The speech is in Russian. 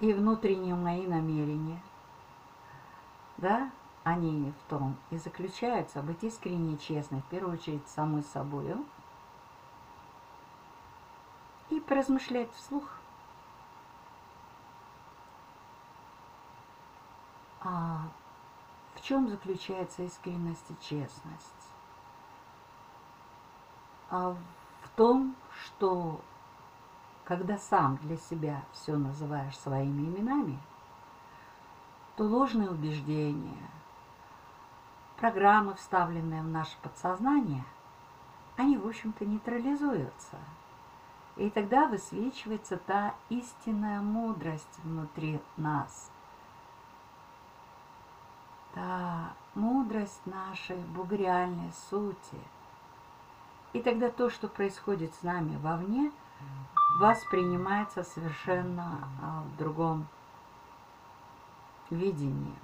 и внутренние мои намерения, да, они в том и заключаются, быть искренне честной, в первую очередь, самой собою, и поразмышлять вслух. А в чем заключается искренность и честность? А в том, что когда сам для себя все называешь своими именами, то ложные убеждения, программы, вставленные в наше подсознание, они, в общем-то, нейтрализуются. И тогда высвечивается та истинная мудрость внутри нас. Та мудрость нашей бугреальной сути. И тогда то, что происходит с нами вовне – воспринимается совершенно а, в другом видении.